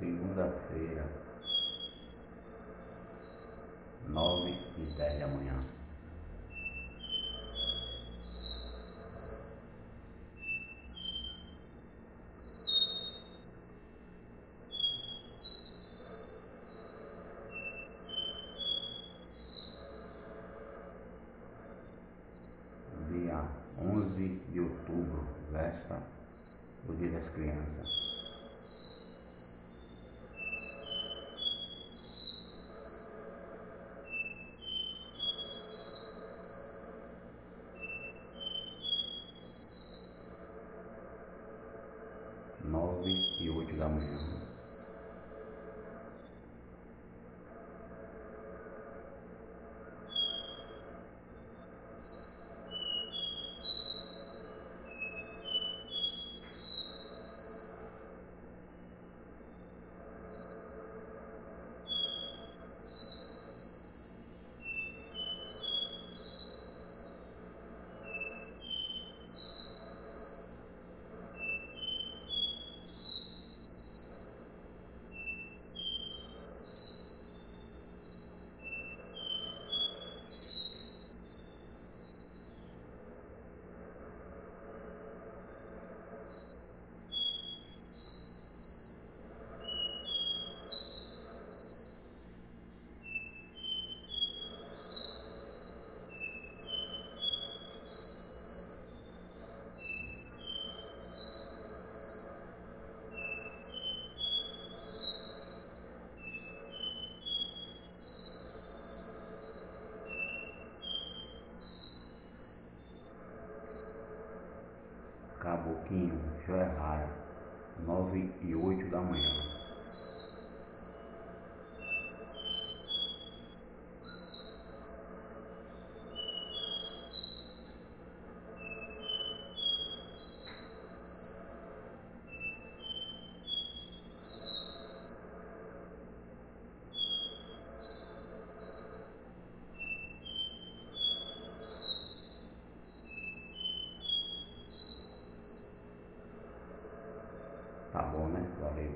segunda-feira, nove e dez da manhã. Dia onze de outubro, véspera o Dia das Crianças. Nove e oito da manhã. Caboquinho, Rara, nove e oito da manhã. him.